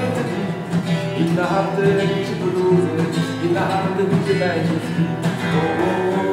in the heart of the blue, in the heart of the magic.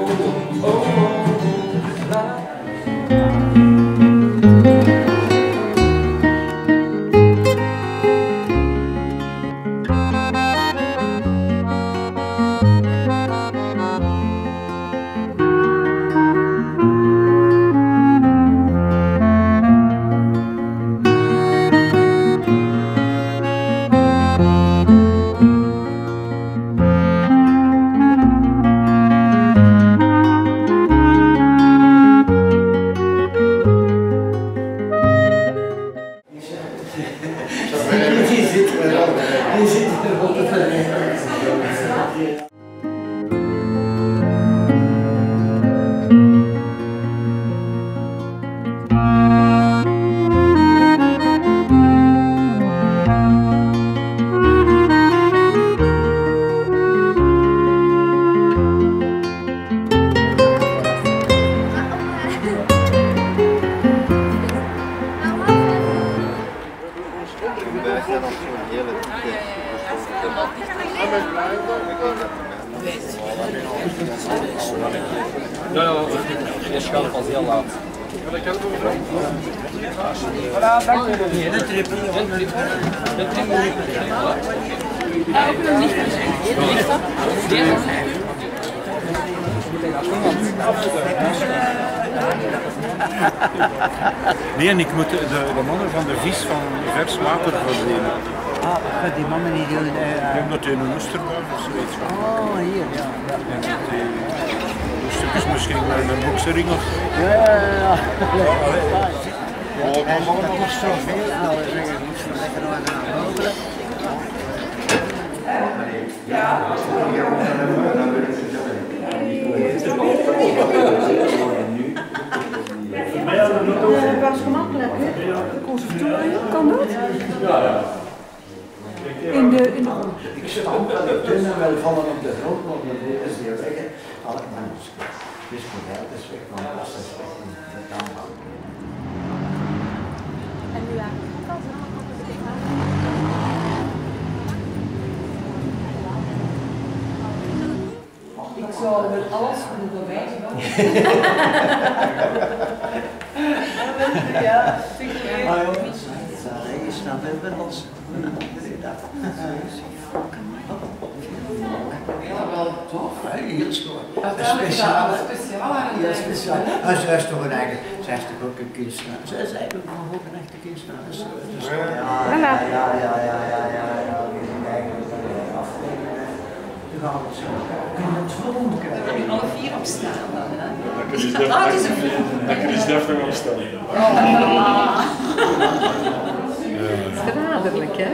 meer dan zo'n hele dikke Ik ben blij dat ik denk dat ja, ja, je schat pas heel laat. Wil ik helpen, mevrouw? Voilà, dank u. Nee, de trip. De trip. De trip moet ik Ja, ik wil hem niet meer zijn. Nee, en ik moet de, de mannen van de vis van vers water verlenen. Ah, die mannen die doen... Ik denk dat hij een oesterbaan of zoiets van. Oh, hier, ja. En dat hij een stukjes misschien met een boksering of zo. Ja, ja, ja. En dat kost zoveel. Nou, we zeggen, ik moet zo lekker nog even naar boven. Het was gemakkelijk, hè? Conservatorium, kan dat? Ja, ja. In de, in de... Ik stamp wel de dunne wel vallen op de grond, want dat is weer weg. Alle mensen. Dus voor mij, dat is weg, maar dat is weg. En nu eigenlijk. Ik zou met alles moeten wijzen. Ja, wel. Ja, tof. Heel stoer. Speciaal. Ja, speciaal. Maar zij is toch een eigen, zij is toch ook een kunstenaar. Zij is eigenlijk nog ook een echte kunstenaar. Dus, ja, ja, ja, ja, ja, ja, ja, ja. Nu gaan we het zo. Kun je het volgende We hebben alle vier op staan dan, hè? Dan kun je zelf- Ah, het is verraderlijk, hè?